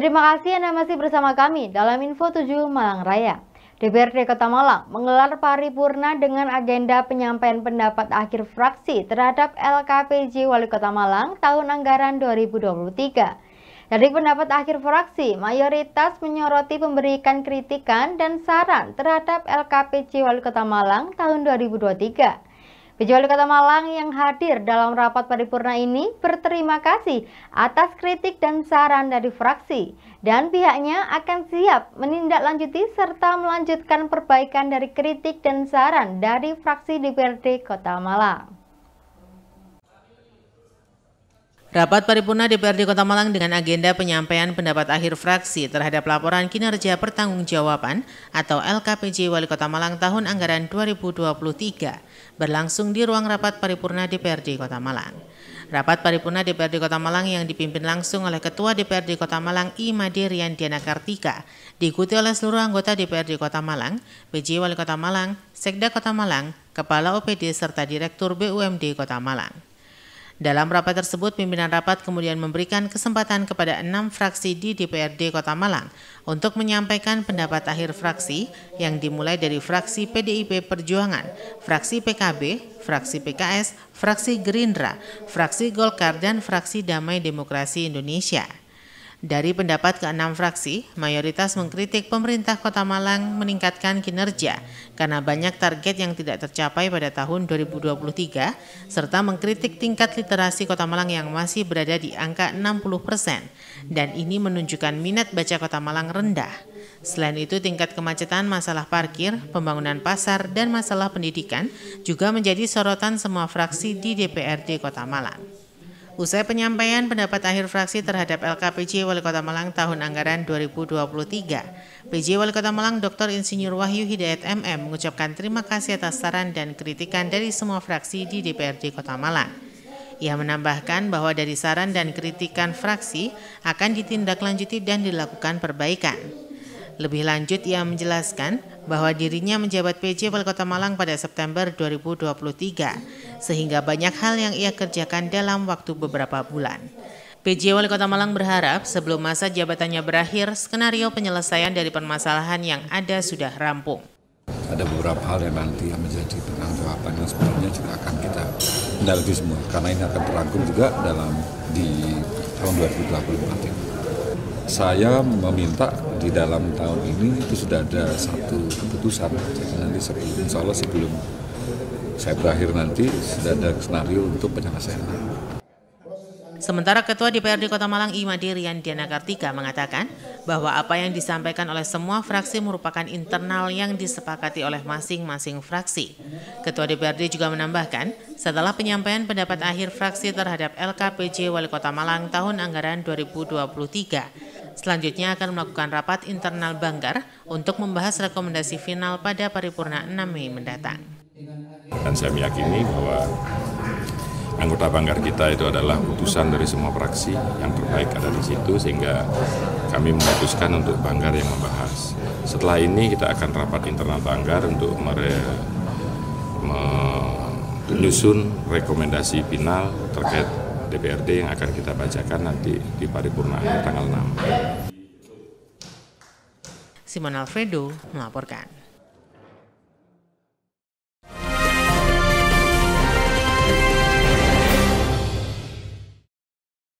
Terima kasih Anda masih bersama kami dalam Info 7 Malang Raya. DPRD Kota Malang menggelar paripurna dengan agenda penyampaian pendapat akhir fraksi terhadap LKPJ Wali Kota Malang tahun anggaran 2023. Dari pendapat akhir fraksi, mayoritas menyoroti pemberikan kritikan dan saran terhadap LKPC Wali Kota Malang tahun 2023. Wali Kota Malang yang hadir dalam rapat paripurna ini berterima kasih atas kritik dan saran dari fraksi dan pihaknya akan siap menindaklanjuti serta melanjutkan perbaikan dari kritik dan saran dari fraksi DPRD Kota Malang. Rapat paripurna DPRD Kota Malang dengan agenda penyampaian pendapat akhir fraksi terhadap laporan kinerja pertanggungjawaban atau LKPJ Wali Kota Malang tahun anggaran 2023 berlangsung di ruang rapat paripurna DPRD Kota Malang. Rapat paripurna DPRD Kota Malang yang dipimpin langsung oleh Ketua DPRD Kota Malang Imade Riandiana Kartika diikuti oleh seluruh anggota DPRD Kota Malang, PJ Wali Kota Malang, Sekda Kota Malang, Kepala OPD serta Direktur BUMD Kota Malang. Dalam rapat tersebut, pimpinan rapat kemudian memberikan kesempatan kepada enam fraksi di DPRD Kota Malang untuk menyampaikan pendapat akhir fraksi yang dimulai dari fraksi PDIP Perjuangan, fraksi PKB, fraksi PKS, fraksi Gerindra, fraksi Golkar, dan fraksi Damai Demokrasi Indonesia. Dari pendapat keenam fraksi, mayoritas mengkritik pemerintah Kota Malang meningkatkan kinerja karena banyak target yang tidak tercapai pada tahun 2023, serta mengkritik tingkat literasi Kota Malang yang masih berada di angka 60 persen, dan ini menunjukkan minat baca Kota Malang rendah. Selain itu, tingkat kemacetan, masalah parkir, pembangunan pasar, dan masalah pendidikan juga menjadi sorotan semua fraksi di DPRD Kota Malang. Usai penyampaian pendapat akhir fraksi terhadap LKPJ Wali Kota Malang tahun anggaran 2023, PJ Wali Kota Malang Dr. Insinyur Wahyu Hidayat MM mengucapkan terima kasih atas saran dan kritikan dari semua fraksi di DPRD Kota Malang. Ia menambahkan bahwa dari saran dan kritikan fraksi akan ditindaklanjuti dan dilakukan perbaikan. Lebih lanjut, ia menjelaskan bahwa dirinya menjabat PJ Wali Kota Malang pada September 2023, sehingga banyak hal yang ia kerjakan dalam waktu beberapa bulan. PJ Wali Kota Malang berharap sebelum masa jabatannya berakhir, skenario penyelesaian dari permasalahan yang ada sudah rampung. Ada beberapa hal yang nanti yang menjadi penanggung jawaban yang sebenarnya juga akan kita mendalami semua, karena ini akan terangkum juga dalam di tahun 2024 ini saya meminta di dalam tahun ini itu sudah ada satu keputusan jadi nanti sebelum insya Allah sebelum saya berakhir nanti sudah ada skenario untuk penyelesaian. Sementara Ketua DPRD Kota Malang Imadi Rian Diana Kartika mengatakan bahwa apa yang disampaikan oleh semua fraksi merupakan internal yang disepakati oleh masing-masing fraksi. Ketua DPRD juga menambahkan, setelah penyampaian pendapat akhir fraksi terhadap LKPJ Wali Kota Malang tahun anggaran 2023, selanjutnya akan melakukan rapat internal Banggar untuk membahas rekomendasi final pada paripurna 6 Mei mendatang. Dan saya meyakini bahwa anggota banggar kita itu adalah putusan dari semua fraksi yang terbaik ada di situ sehingga kami memutuskan untuk banggar yang membahas. Setelah ini kita akan rapat internal banggar untuk mere, menyusun rekomendasi final terkait DPRD yang akan kita bacakan nanti di paripurna tanggal 6. Simon Alfredo melaporkan.